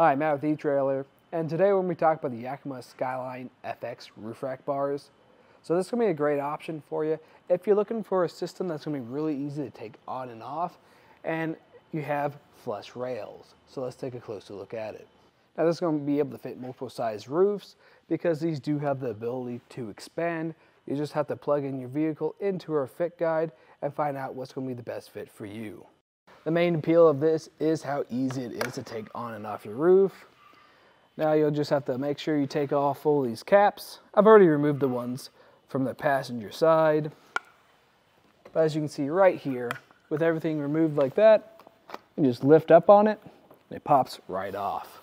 Hi, Matt with etrailer, and today when we talk about the Yakima Skyline FX roof rack bars. So this is going to be a great option for you if you're looking for a system that's going to be really easy to take on and off, and you have flush rails. So let's take a closer look at it. Now this is going to be able to fit multiple size roofs because these do have the ability to expand. You just have to plug in your vehicle into our fit guide and find out what's going to be the best fit for you. The main appeal of this is how easy it is to take on and off your roof. Now you'll just have to make sure you take off all these caps. I've already removed the ones from the passenger side. But as you can see right here, with everything removed like that, you just lift up on it and it pops right off.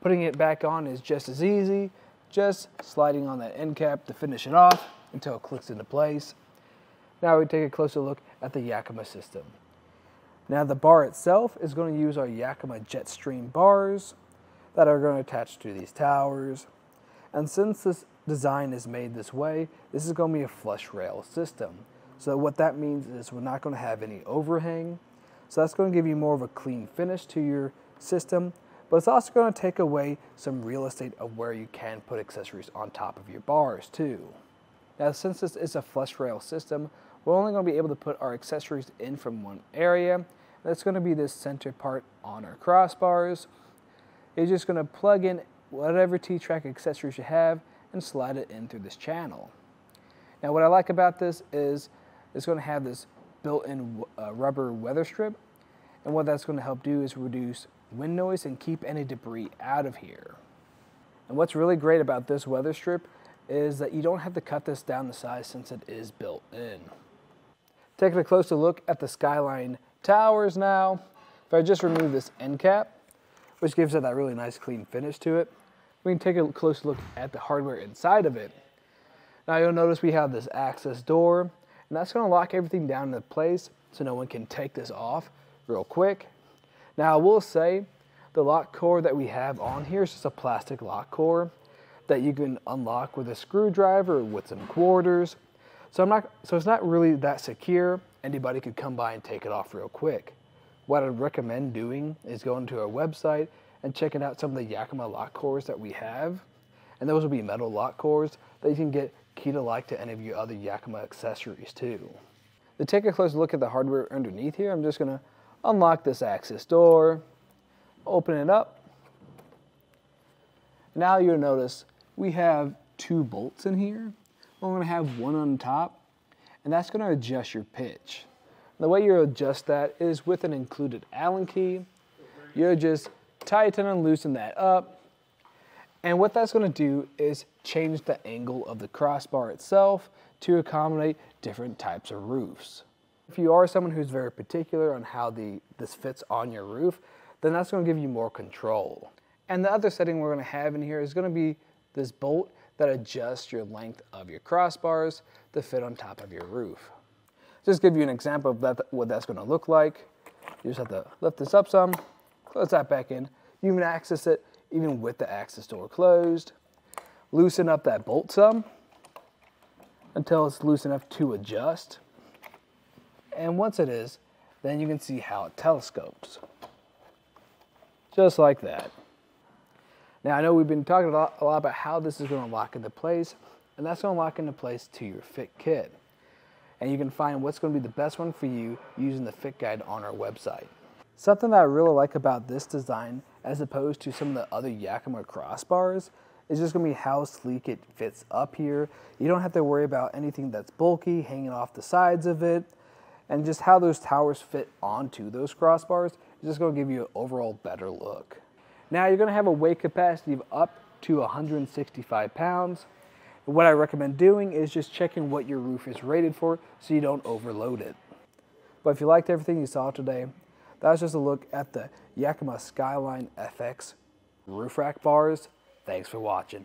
Putting it back on is just as easy, just sliding on that end cap to finish it off until it clicks into place. Now we take a closer look at the Yakima system. Now the bar itself is going to use our Yakima Jetstream bars that are going to attach to these towers. And since this design is made this way, this is going to be a flush rail system. So what that means is we're not going to have any overhang. So that's going to give you more of a clean finish to your system, but it's also going to take away some real estate of where you can put accessories on top of your bars too. Now since this is a flush rail system, we're only going to be able to put our accessories in from one area. That's going to be this center part on our crossbars. You're just going to plug in whatever T-Track accessories you have and slide it in through this channel. Now what I like about this is it's going to have this built-in uh, rubber weather strip and what that's going to help do is reduce wind noise and keep any debris out of here. And what's really great about this weather strip is that you don't have to cut this down the size since it is built in. Taking a closer look at the Skyline towers now. If I just remove this end cap, which gives it that really nice clean finish to it, we can take a close look at the hardware inside of it. Now you'll notice we have this access door, and that's gonna lock everything down into place so no one can take this off real quick. Now I will say, the lock core that we have on here is just a plastic lock core that you can unlock with a screwdriver or with some quarters. So I'm not, so it's not really that secure. Anybody could come by and take it off real quick. What I'd recommend doing is going to our website and checking out some of the Yakima lock cores that we have. And those will be metal lock cores that you can get key to like to any of your other Yakima accessories too. To take a closer look at the hardware underneath here, I'm just gonna unlock this access door, open it up. Now you'll notice we have two bolts in here going to have one on top, and that's going to adjust your pitch. The way you adjust that is with an included Allen key. You just tighten and loosen that up. And what that's going to do is change the angle of the crossbar itself to accommodate different types of roofs. If you are someone who's very particular on how the, this fits on your roof, then that's going to give you more control. And the other setting we're going to have in here is going to be this bolt that adjusts your length of your crossbars to fit on top of your roof. Just give you an example of that, what that's going to look like. You just have to lift this up some, close that back in. You can access it even with the access door closed. Loosen up that bolt some until it's loose enough to adjust. And once it is, then you can see how it telescopes. Just like that. Now I know we've been talking a lot, a lot about how this is going to lock into place, and that's going to lock into place to your fit kit. And you can find what's going to be the best one for you using the fit guide on our website. Something that I really like about this design, as opposed to some of the other Yakima crossbars, is just going to be how sleek it fits up here. You don't have to worry about anything that's bulky hanging off the sides of it, and just how those towers fit onto those crossbars is just going to give you an overall better look. Now you're going to have a weight capacity of up to 165 pounds. what I recommend doing is just checking what your roof is rated for so you don't overload it. But if you liked everything you saw today, that was just a look at the Yakima Skyline FX roof rack bars. Thanks for watching.